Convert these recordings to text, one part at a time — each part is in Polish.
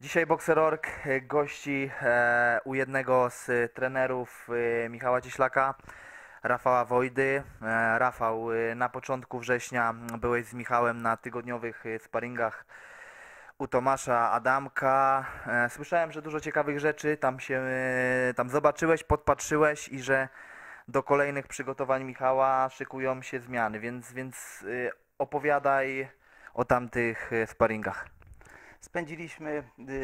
Dzisiaj Boxer.org e, gości e, u jednego z trenerów e, Michała Cieślaka, Rafała Wojdy. Rafał, na początku września byłeś z Michałem na tygodniowych sparingach u Tomasza Adamka. Słyszałem, że dużo ciekawych rzeczy tam się tam zobaczyłeś, podpatrzyłeś i że do kolejnych przygotowań Michała szykują się zmiany, więc, więc opowiadaj o tamtych sparingach. Spędziliśmy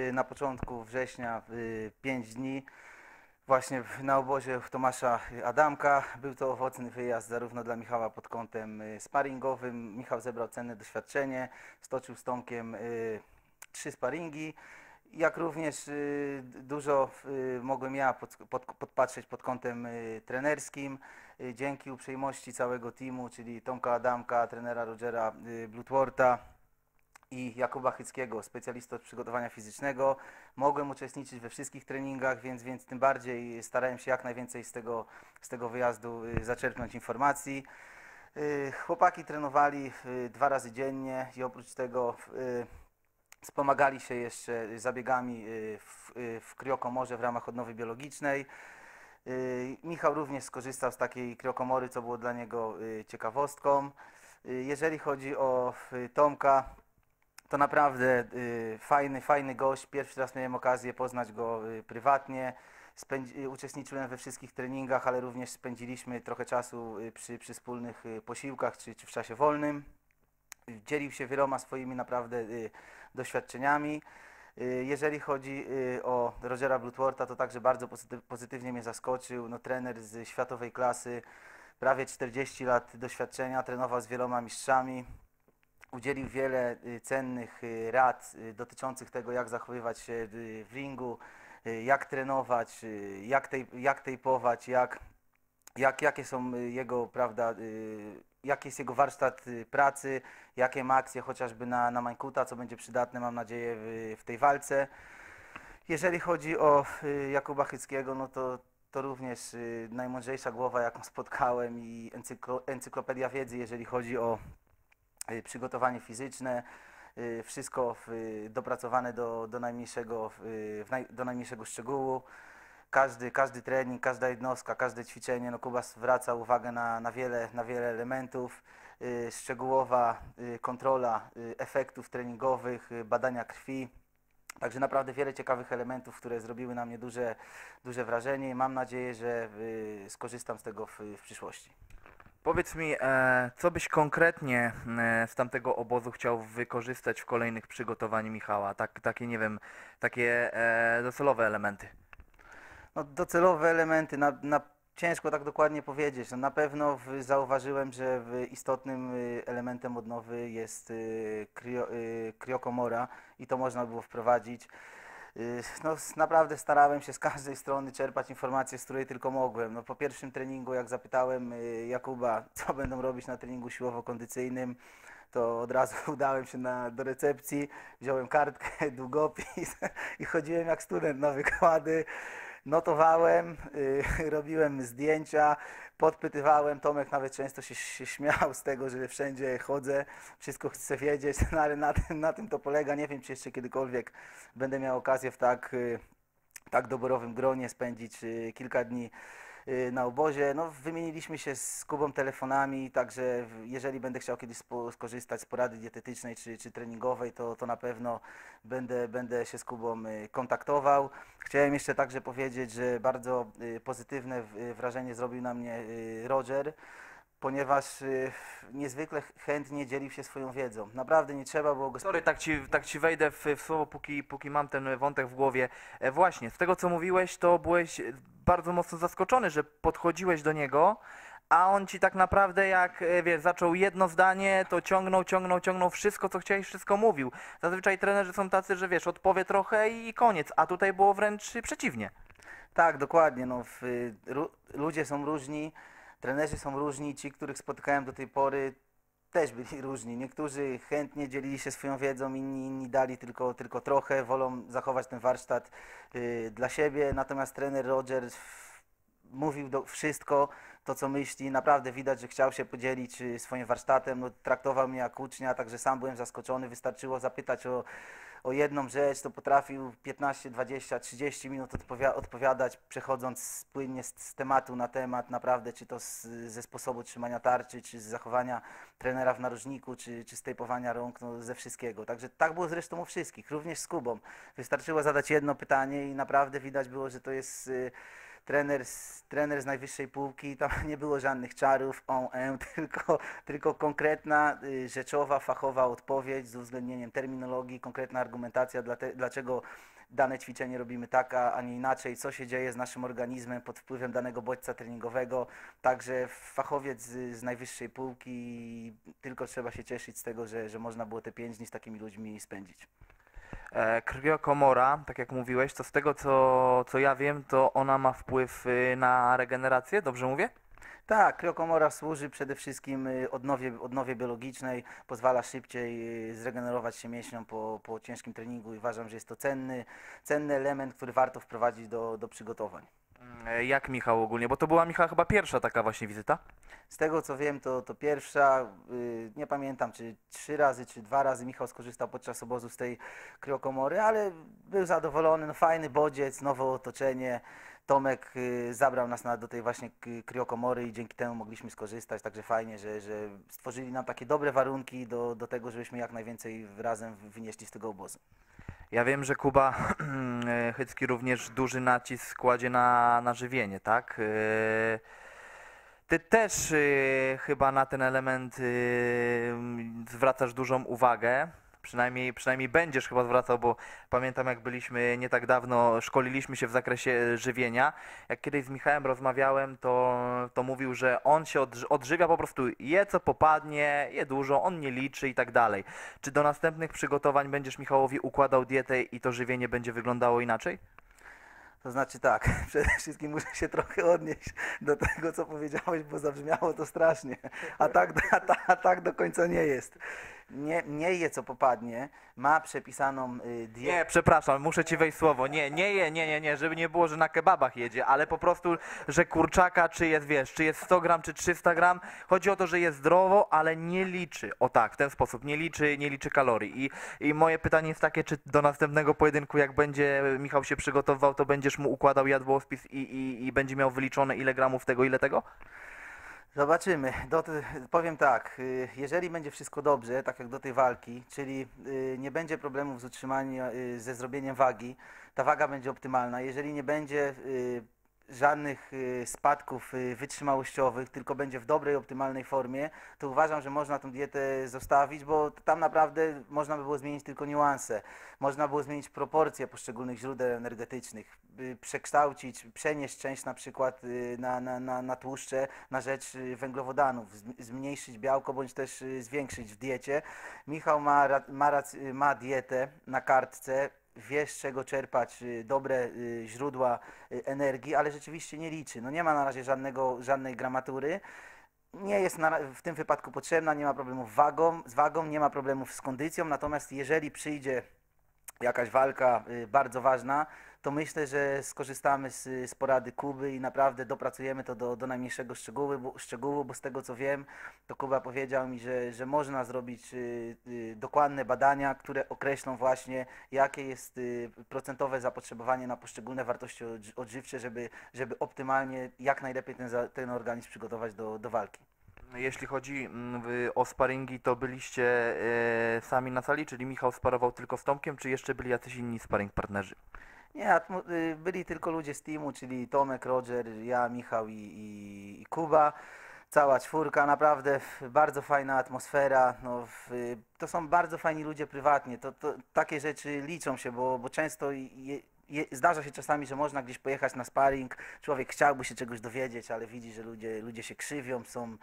y, na początku września 5 dni właśnie na obozie Tomasza Adamka. Był to owocny wyjazd zarówno dla Michała pod kątem y, sparingowym. Michał zebrał cenne doświadczenie, stoczył z Tomkiem y, trzy sparingi. Jak również y, dużo y, mogłem ja pod, pod, podpatrzeć pod kątem y, trenerskim. Y, Dzięki uprzejmości całego teamu, czyli Tomka Adamka, trenera Rogera y, Blutworta, i Jakuba Chyckiego, specjalista od przygotowania fizycznego. Mogłem uczestniczyć we wszystkich treningach, więc, więc tym bardziej starałem się jak najwięcej z tego, z tego wyjazdu y, zaczerpnąć informacji. Y, Chłopaki trenowali y, dwa razy dziennie i oprócz tego wspomagali się jeszcze zabiegami w, w kriokomorze w ramach odnowy biologicznej. Michał również skorzystał z takiej kriokomory, co było dla niego ciekawostką. Jeżeli chodzi o Tomka, to naprawdę y, fajny, fajny gość. Pierwszy raz miałem okazję poznać go y, prywatnie. Spędzi, y, uczestniczyłem we wszystkich treningach, ale również spędziliśmy trochę czasu przy, przy wspólnych posiłkach czy, czy w czasie wolnym. Dzielił się wieloma swoimi naprawdę doświadczeniami. Jeżeli chodzi o Rogera Blutworta, to także bardzo pozytyw, pozytywnie mnie zaskoczył. No, trener z światowej klasy, prawie 40 lat doświadczenia, trenował z wieloma mistrzami udzielił wiele y, cennych y, rad y, dotyczących tego, jak zachowywać się w ringu, jak trenować, jak, tej, jak tejpować, jak, jak, jakie są jego, prawda, jaki jest jego warsztat pracy, jakie ma akcje chociażby na, na Mańkuta, co będzie przydatne, mam nadzieję, w, w tej walce. Jeżeli chodzi o Jakuba Chyckiego, no to, to również najmądrzejsza głowa, jaką spotkałem i encyklo, encyklopedia wiedzy, jeżeli chodzi o przygotowanie fizyczne, y, wszystko y, dopracowane do, do, najmniejszego, y, do najmniejszego szczegółu. Każdy, każdy trening, każda jednostka, każde ćwiczenie, no Kuba zwraca uwagę na, na, wiele, na wiele elementów. Y, Szczegółowa y, kontrola y, efektów treningowych, y, badania krwi. Także naprawdę wiele ciekawych elementów, które zrobiły na mnie duże, duże wrażenie mam nadzieję, że y, skorzystam z tego w, w przyszłości. Powiedz mi, e, co byś konkretnie e, z tamtego obozu chciał wykorzystać w kolejnych przygotowaniach Michała? Tak, takie, nie wiem, takie e, docelowe elementy. No, docelowe elementy, na, na, ciężko tak dokładnie powiedzieć. No, na pewno w, zauważyłem, że w istotnym y, elementem odnowy jest y, krio, y, kriokomora i to można było wprowadzić. No, naprawdę starałem się z każdej strony czerpać informacje, z której tylko mogłem. No, po pierwszym treningu, jak zapytałem y, Jakuba, co będą robić na treningu siłowo-kondycyjnym, to od razu udałem się na, do recepcji, wziąłem kartkę, długopis i chodziłem jak student na wykłady notowałem, y, robiłem zdjęcia, podpytywałem. Tomek nawet często się, się śmiał z tego, że wszędzie chodzę, wszystko chcę wiedzieć, no ale na tym, na tym to polega. Nie wiem, czy jeszcze kiedykolwiek będę miał okazję w tak, y, tak doborowym gronie spędzić y, kilka dni na obozie. No, wymieniliśmy się z Kubą telefonami, także jeżeli będę chciał kiedyś skorzystać z porady dietetycznej czy, czy treningowej, to, to na pewno będę, będę się z Kubą y, kontaktował. Chciałem jeszcze także powiedzieć, że bardzo y, pozytywne y, wrażenie zrobił na mnie y, Roger, ponieważ y, niezwykle ch- chętnie dzielił się swoją wiedzą. Naprawdę nie trzeba było go Sorry, tak ci, tak ci wejdę w, w słowo, póki, póki mam ten wątek w głowie. E, właśnie, z tego co mówiłeś, to byłeś e, bardzo mocno zaskoczony, że podchodziłeś do niego, a on ci tak naprawdę jak, e, wiesz, zaczął jedno zdanie, to ciągnął, ciągnął, ciągnął wszystko, co chciałeś, wszystko mówił. Zazwyczaj trenerzy są tacy, że wiesz, odpowie trochę i koniec, a tutaj było wręcz przeciwnie. Tak, dokładnie. No, w, y, ludzie są różni, trenerzy są różni. Ci, których spotkałem do tej pory, też byli różni. Niektórzy chętnie dzielili się swoją wiedzą, inni, inni dali tylko, tylko trochę, wolą zachować ten warsztat y, dla siebie. Natomiast trener Roger mówił do, wszystko, to co myśli. Naprawdę widać, że chciał się podzielić y, swoim warsztatem. No, traktował mnie jak ucznia, także sam byłem zaskoczony. Wystarczyło zapytać o, o jedną rzecz, to potrafił 15, 20, 30 minut odpowia- odpowiadać, przechodząc płynnie z, z tematu na temat, naprawdę, czy to z, ze sposobu trzymania tarczy, czy z zachowania trenera w narożniku, czy, czy z tejpowania rąk, no, ze wszystkiego. Także tak było zresztą u wszystkich, również z Kubą. Wystarczyło zadać jedno pytanie i naprawdę widać było, że to jest y, trener, z, trener z najwyższej półki, tam nie było żadnych czarów, on, em, tylko, tylko konkretna, y, rzeczowa, fachowa odpowiedź z uwzględnieniem terminologii, konkretna argumentacja, dlate, dlaczego dane ćwiczenie robimy tak, a a nie inaczej, co się dzieje z naszym organizmem pod wpływem danego bodźca treningowego. Także fachowiec z, z najwyższej półki, tylko trzeba się cieszyć z tego, że, że można było te pięć dni z takimi ludźmi spędzić. E, krwiokomora, tak jak mówiłeś, to z tego co, co ja wiem, to ona ma wpływ y, na regenerację, dobrze mówię? Tak, kriokomora służy przede wszystkim y, odnowie, odnowie biologicznej, pozwala szybciej y, zregenerować się mięśniom po, po ciężkim treningu i uważam, że jest to cenny, cenny element, który warto wprowadzić do, do przygotowań. E, Jak Michał ogólnie, bo to była Michał chyba pierwsza taka właśnie wizyta. Z tego co wiem, to, to pierwsza, y, nie pamiętam czy trzy razy, czy dwa razy Michał skorzystał podczas obozu z tej kriokomory, ale był zadowolony, no fajny bodziec, nowe otoczenie. Tomek y, zabrał nas na, do tej właśnie k- kriokomory i dzięki temu mogliśmy skorzystać, także fajnie, że, że stworzyli nam takie dobre warunki do, do tego, żebyśmy jak najwięcej razem wynieśli z tego obozu. Ja wiem, że Kuba e, Chycki również duży nacisk kładzie na, na żywienie, tak? E, Ty też e, chyba na ten element zwracasz dużą uwagę. Przynajmniej, przynajmniej będziesz chyba zwracał, bo pamiętam jak byliśmy nie tak dawno, szkoliliśmy się w zakresie e, żywienia. Jak kiedyś z Michałem rozmawiałem, to, to mówił, że on się odży- odżywia po prostu, je co popadnie, je dużo, on nie liczy i tak dalej. Czy do następnych przygotowań będziesz Michałowi układał dietę i to żywienie będzie wyglądało inaczej? To znaczy tak, przede wszystkim muszę się trochę odnieść do tego, co powiedziałeś, bo zabrzmiało to strasznie. A tak, a, ta, a tak do końca nie jest. Nie, nie je co popadnie, ma przepisaną y, dietę. Nie, przepraszam, muszę ci wejść słowo. Nie, nie je, nie, nie, nie, żeby nie było, że na kebabach jedzie, ale po prostu, że kurczaka, czy jest, wiesz, czy jest 100 gram, czy 300 gram, chodzi o to, że jest zdrowo, ale nie liczy. O tak, w ten sposób, nie liczy, nie liczy kalorii. I, I moje pytanie jest takie, czy do następnego pojedynku, jak będzie Michał się przygotowywał, to będziesz mu układał jadłospis i, i, i będzie miał wyliczone ile gramów tego, ile tego? Zobaczymy. Do, powiem tak, y, jeżeli będzie wszystko dobrze, tak jak do tej walki, czyli y, nie będzie problemów z utrzymaniem, y, ze zrobieniem wagi, ta waga będzie optymalna. Jeżeli nie będzie żadnych y, spadków y, wytrzymałościowych, tylko będzie w dobrej, optymalnej formie, to uważam, że można tą dietę zostawić, bo tam naprawdę można by było zmienić tylko niuanse. Można było zmienić proporcje poszczególnych źródeł energetycznych, y, przekształcić, przenieść część na przykład na, na, na, na tłuszcze na rzecz węglowodanów, zm- zmniejszyć białko bądź też zwiększyć w diecie. Michał ma, ma, ma dietę na kartce, wie z czego czerpać y, dobre y, źródła y, energii, ale rzeczywiście nie liczy. No nie ma na razie żadnego, żadnej gramatury. Nie jest na, w tym wypadku potrzebna, nie ma problemów wagą, z wagą, nie ma problemów z kondycją, natomiast jeżeli przyjdzie jakaś walka y, bardzo ważna, to myślę, że skorzystamy z, z porady Kuby i naprawdę dopracujemy to do, do najmniejszego szczegółu bo, szczegółu, bo z tego co wiem, to Kuba powiedział mi, że, że można zrobić y, y, dokładne badania, które określą właśnie, jakie jest y, procentowe zapotrzebowanie na poszczególne wartości odży- odżywcze, żeby, żeby optymalnie, jak najlepiej ten, ten organizm przygotować do, do walki. Jeśli chodzi mm, o sparingi, to byliście e, sami na sali, czyli Michał sparował tylko z Tomkiem, czy jeszcze byli jacyś inni sparring partnerzy? Nie, y, byli tylko ludzie z teamu, czyli Tomek, Roger, ja, Michał i, i, i Kuba. Cała czwórka, naprawdę bardzo fajna atmosfera. No, w, to są bardzo fajni ludzie prywatnie. To, to, takie rzeczy liczą się, bo, bo często je, je, zdarza się czasami, że można gdzieś pojechać na sparring. Człowiek chciałby się czegoś dowiedzieć, ale widzi, że ludzie, ludzie się krzywią, są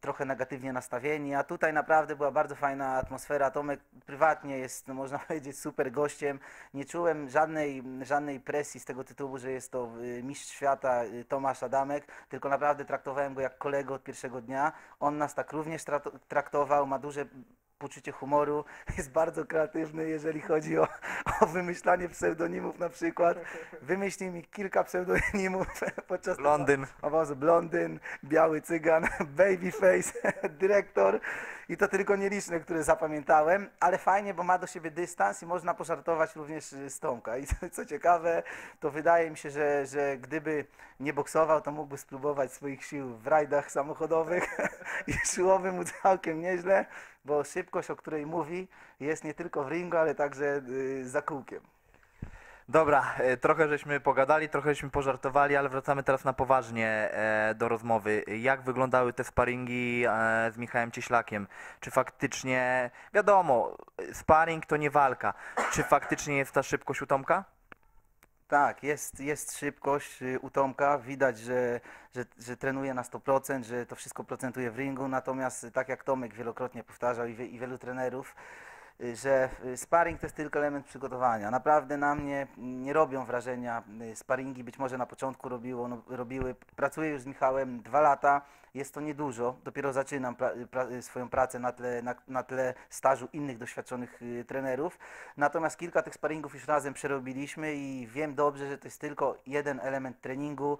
trochę negatywnie nastawieni. A tutaj naprawdę była bardzo fajna atmosfera. Tomek prywatnie jest, no, można powiedzieć, super gościem. Nie czułem żadnej, żadnej presji z tego tytułu, że jest to y, mistrz świata y, Tomasz Adamek, tylko naprawdę traktowałem go jak kolegę od pierwszego dnia. On nas tak również tra- traktował, ma duże poczucie humoru, jest bardzo kreatywny, jeżeli chodzi o, o wymyślanie pseudonimów na przykład. Wymyślił mi kilka pseudonimów podczas tego Londyn. obozu. Blondyn, Biały Cygan, Babyface, Dyrektor i to tylko nieliczne, które zapamiętałem, ale fajnie, bo ma do siebie dystans i można pożartować również y, z Tomka. I co, co ciekawe, to wydaje mi się, że, że gdyby nie boksował, to mógłby spróbować swoich sił w rajdach samochodowych i szłoby mu całkiem nieźle, bo szybkość, o której mówi, jest nie tylko w ringu, ale także y, za kółkiem. Dobra, e, trochę żeśmy pogadali, trochę żeśmy pożartowali, ale wracamy teraz na poważnie e, do rozmowy. Jak wyglądały te sparingi e, z Michałem Cieślakiem? Czy faktycznie, wiadomo, sparring to nie walka. Czy faktycznie jest ta szybkość u Tomka? Tak, jest, jest szybkość y, u Tomka, widać, że, że, że trenuje na 100%, że to wszystko procentuje w ringu, natomiast y, tak jak Tomek wielokrotnie powtarzał i, wie, i wielu trenerów, że y, sparring to jest tylko element przygotowania. Naprawdę na mnie nie robią wrażenia y, sparingi, być może na początku robiło, no, robiły. Pracuję już z Michałem dwa lata, jest to niedużo, dopiero zaczynam pra, pra, swoją pracę na tle, na, na tle stażu innych doświadczonych y, trenerów. Natomiast kilka tych sparingów już razem przerobiliśmy i wiem dobrze, że to jest tylko jeden element treningu.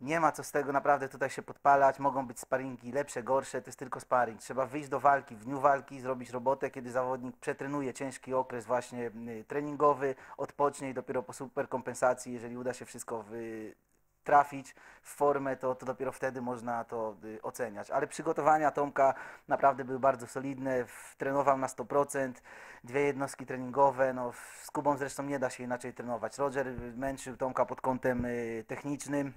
Nie ma co z tego naprawdę tutaj się podpalać, mogą być sparingi lepsze, gorsze, to jest tylko sparring. Trzeba wyjść do walki, w dniu walki zrobić robotę, kiedy zawodnik przetrenuje ciężki okres właśnie y, treningowy, odpocznie i dopiero po super kompensacji, jeżeli uda się wszystko trafić w formę, to, to dopiero wtedy można to y, oceniać. Ale przygotowania Tomka naprawdę były bardzo solidne, w, trenował na 100%, dwie jednostki treningowe, no, z Kubą zresztą nie da się inaczej trenować. Roger y, męczył Tomka pod kątem y, technicznym,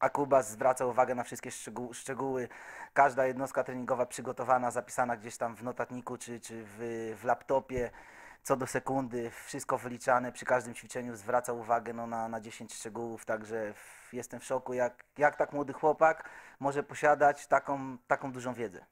a Kuba zwraca uwagę na wszystkie szczegół, szczegóły. Każda jednostka treningowa przygotowana, zapisana gdzieś tam w notatniku czy, czy w, w laptopie, co do sekundy, wszystko wyliczane. Przy każdym ćwiczeniu zwraca uwagę no, na, na 10 szczegółów, także w, jestem w szoku, jak, jak tak młody chłopak może posiadać taką, taką dużą wiedzę.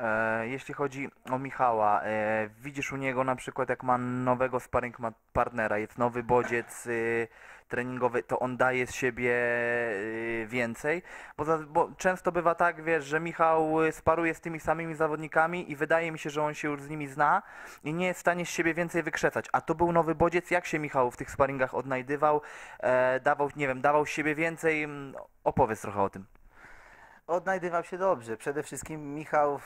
E, jeśli chodzi o Michała, e, widzisz u niego na przykład jak ma nowego sparring partnera, jest nowy bodziec y, treningowy, to on daje z siebie y, więcej, bo, za, bo często bywa tak, wiesz, że Michał y, sparuje z tymi samymi zawodnikami i wydaje mi się, że on się już z nimi zna i nie jest w stanie z siebie więcej wykrzesać, a to był nowy bodziec, jak się Michał w tych sparingach odnajdywał, e, dawał, nie wiem, dawał z siebie więcej, Mm, opowiedz trochę o tym. Odnajdywał się dobrze. Przede wszystkim Michał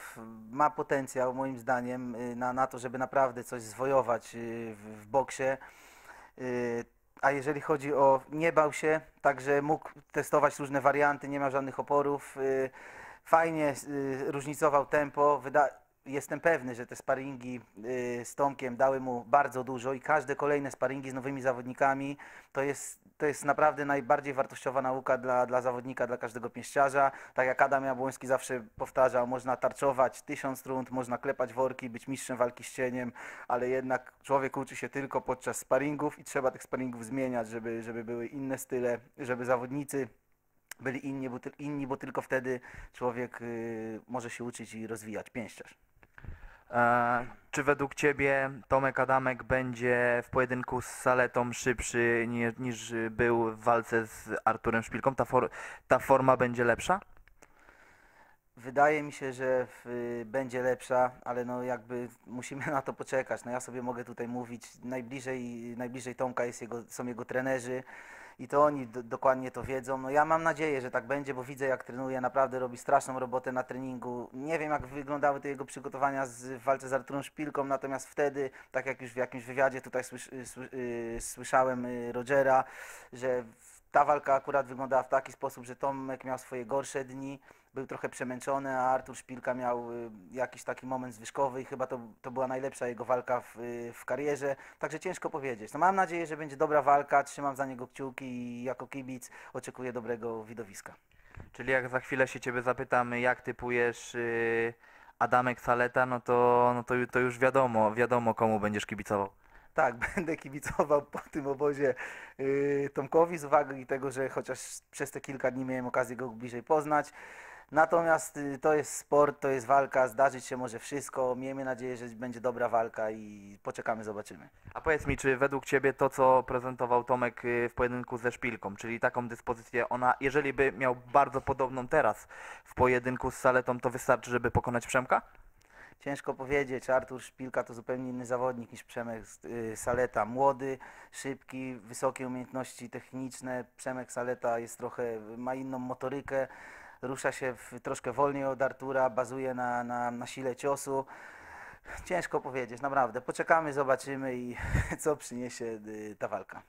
ma potencjał, moim zdaniem, y, na, na to, żeby naprawdę coś zwojować y, w, w boksie. Y, A jeżeli chodzi o. Nie bał się, także mógł testować różne warianty, nie miał żadnych oporów. Fajnie różnicował tempo. Wyda- Jestem pewny, że te sparingi z Tomkiem dały mu bardzo dużo i każde kolejne sparingi z nowymi zawodnikami to jest, to jest naprawdę najbardziej wartościowa nauka dla, dla zawodnika, dla każdego pięściarza. Tak jak Adam Jabłoński zawsze powtarzał, można tarczować tysiąc rund, można klepać worki, być mistrzem walki z cieniem, ale jednak człowiek uczy się tylko podczas sparingów i trzeba tych sparingów zmieniać, żeby, żeby były inne style, żeby zawodnicy byli inni, bo, inni, bo tylko wtedy człowiek y, może się uczyć i rozwijać pięściarz. Czy według Ciebie Tomek Adamek będzie w pojedynku z Saletą szybszy niż, niż był w walce z Arturem Szpilką? Ta, for, ta forma będzie lepsza? Wydaje mi się, że y, będzie lepsza, ale no jakby musimy na to poczekać. No ja sobie mogę tutaj mówić, najbliżej, najbliżej Tomka jest jego, są jego trenerzy i to oni do, dokładnie to wiedzą. No ja mam nadzieję, że tak będzie, bo widzę jak trenuje, naprawdę robi straszną robotę na treningu. Nie wiem jak wyglądały te jego przygotowania z, w walce z Arturą Szpilką, natomiast wtedy, tak jak już w jakimś wywiadzie tutaj y, sły- y, słyszałem y, Rogera, że ta walka akurat wyglądała w taki sposób, że Tomek miał swoje gorsze dni, był trochę przemęczony, a Artur Szpilka miał y, jakiś taki moment zwyżkowy i chyba to, to była najlepsza jego walka w, y, w karierze, także ciężko powiedzieć. No mam nadzieję, że będzie dobra walka, trzymam za niego kciuki i jako kibic oczekuję dobrego widowiska. Czyli jak za chwilę się Ciebie zapytamy, jak typujesz y, Adamek Saleta, no to, no to, to już wiadomo, wiadomo komu będziesz kibicował. Tak, będę kibicował po tym obozie y, Tomkowi z uwagi tego, że chociaż przez te kilka dni miałem okazję go bliżej poznać. Natomiast y, to jest sport, to jest walka, zdarzyć się może wszystko. Miejmy nadzieję, że będzie dobra walka i poczekamy, zobaczymy. A powiedz mi, czy według Ciebie to, co prezentował Tomek y, w pojedynku ze Szpilką, czyli taką dyspozycję, ona, jeżeli by miał bardzo podobną teraz w pojedynku z Saletą, to wystarczy, żeby pokonać Przemka? Ciężko powiedzieć, Artur Szpilka to zupełnie inny zawodnik niż Przemek y, Saleta. Młody, szybki, wysokie umiejętności techniczne. Przemek Saleta jest trochę, ma inną motorykę, rusza się w, troszkę wolniej od Artura, bazuje na, na, na sile ciosu. Ciężko powiedzieć, naprawdę. Poczekamy, zobaczymy i co przyniesie y, ta walka.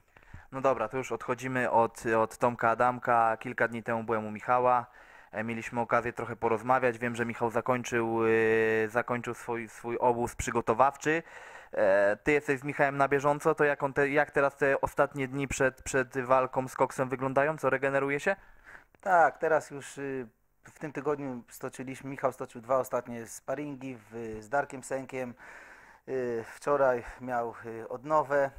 No dobra, to już odchodzimy od, od Tomka Adamka. Kilka dni temu byłem u Michała. E, Mieliśmy okazję trochę porozmawiać. Wiem, że Michał zakończył, y, zakończył swój, swój obóz przygotowawczy. E, Ty jesteś z Michałem na bieżąco, to jak, te, jak teraz te ostatnie dni przed, przed walką z Koksem wyglądają? Co regeneruje się? Tak, teraz już y, w tym tygodniu stoczyliśmy, Michał stoczył dwa ostatnie sparingi w, z Darkiem Senkiem. Y, Wczoraj miał y, odnowę,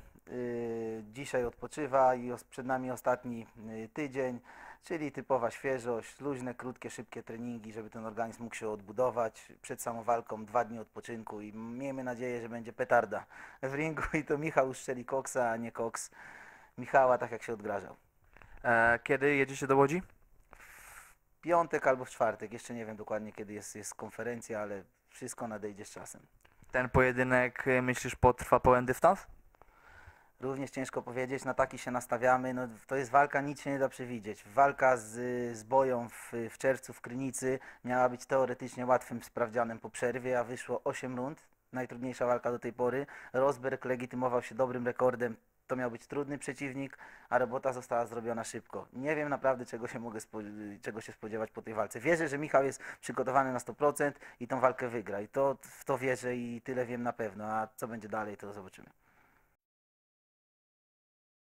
dzisiaj odpoczywa i przed nami ostatni tydzień, czyli typowa świeżość, luźne, krótkie, szybkie treningi, żeby ten organizm mógł się odbudować. Przed samą walką dwa dni odpoczynku i miejmy nadzieję, że będzie petarda w ringu i to Michał uszczeli Koksa, a nie Koks Michała, tak jak się odgrażał. E, Kiedy jedziecie do Łodzi? Piątek albo w czwartek. Jeszcze nie wiem dokładnie kiedy jest, jest konferencja, ale wszystko nadejdzie z czasem. Ten pojedynek, y, myślisz, potrwa pełen dystans? Również ciężko powiedzieć, na taki się nastawiamy. No, to jest walka, nic się nie da przewidzieć. Walka z, z boją w, w czerwcu w Krynicy miała być teoretycznie łatwym sprawdzianem po przerwie, a wyszło 8 rund. Najtrudniejsza walka do tej pory. Rosberg legitymował się dobrym rekordem. To miał być trudny przeciwnik, a robota została zrobiona szybko. Nie wiem naprawdę, czego się mogę czego się spodziewać po tej walce. Wierzę, że Michał jest przygotowany na 100% i tą walkę wygra. I to w to wierzę i tyle wiem na pewno. A co będzie dalej, to zobaczymy.